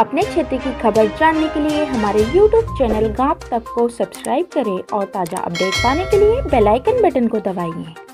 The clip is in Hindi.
अपने क्षेत्र की खबर जानने के लिए हमारे YouTube चैनल गाँव तक को सब्सक्राइब करें और ताज़ा अपडेट पाने के लिए बेल आइकन बटन को दबाइए।